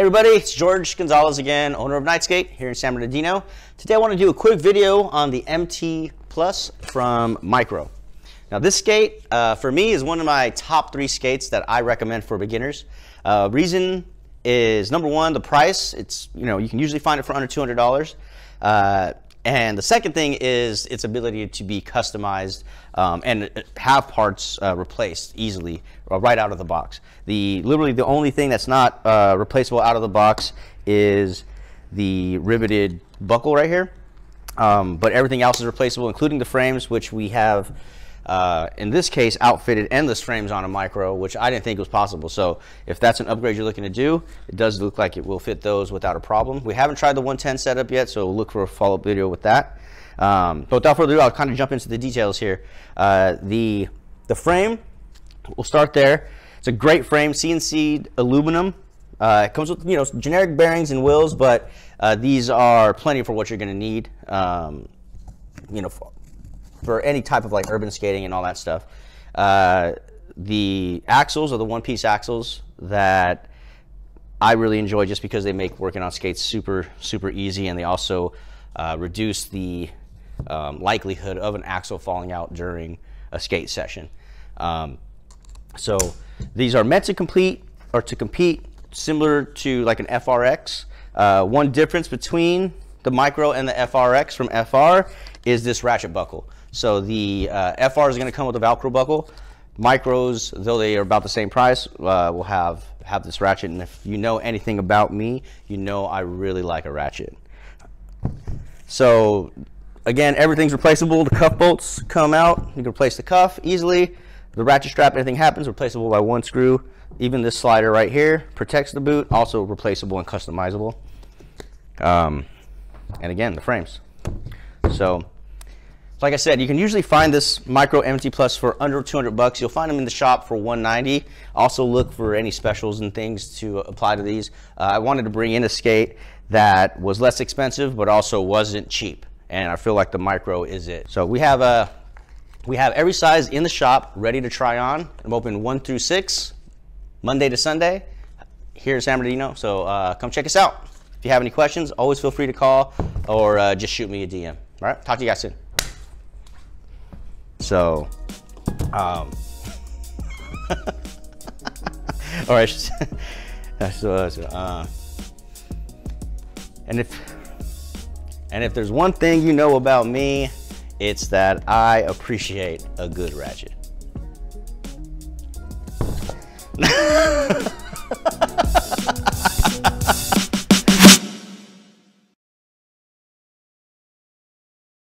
everybody, it's George Gonzalez again, owner of Knightskate here in San Bernardino. Today I want to do a quick video on the MT Plus from Micro. Now this skate, uh, for me, is one of my top three skates that I recommend for beginners. Uh, reason is number one, the price. It's, you know, you can usually find it for under $200. Uh, and the second thing is its ability to be customized um, and have parts uh, replaced easily uh, right out of the box. The literally the only thing that's not uh, replaceable out of the box is the riveted buckle right here. Um, but everything else is replaceable, including the frames, which we have uh, in this case, outfitted endless frames on a micro, which I didn't think was possible. So if that's an upgrade you're looking to do, it does look like it will fit those without a problem. We haven't tried the 110 setup yet, so we'll look for a follow-up video with that. Um, but without further ado, I'll kind of jump into the details here. Uh, the, the frame, we'll start there. It's a great frame, CNC aluminum. Uh, it comes with you know generic bearings and wheels, but uh, these are plenty for what you're going to need. Um, you know, for any type of like urban skating and all that stuff. Uh, the axles are the one piece axles that I really enjoy just because they make working on skates super, super easy and they also uh, reduce the um, likelihood of an axle falling out during a skate session. Um, so these are meant to complete or to compete similar to like an FRX. Uh, one difference between the Micro and the FRX from FR is this ratchet buckle. So the uh, FR is going to come with a Velcro buckle. Micros, though they are about the same price, uh, will have, have this ratchet. And if you know anything about me, you know I really like a ratchet. So again, everything's replaceable. The cuff bolts come out. You can replace the cuff easily. The ratchet strap, anything happens, replaceable by one screw. Even this slider right here protects the boot, also replaceable and customizable. Um, and again, the frames. So like I said, you can usually find this Micro MT Plus for under 200 bucks. You'll find them in the shop for 190. Also look for any specials and things to apply to these. Uh, I wanted to bring in a skate that was less expensive, but also wasn't cheap. And I feel like the Micro is it. So we have a, uh, we have every size in the shop ready to try on. I'm open one through six, Monday to Sunday, here in San Bernardino. So uh, come check us out. If you have any questions, always feel free to call or uh, just shoot me a DM. All right, talk to you guys soon. So, um, all right. so, so, uh, and if and if there's one thing you know about me, it's that I appreciate a good ratchet.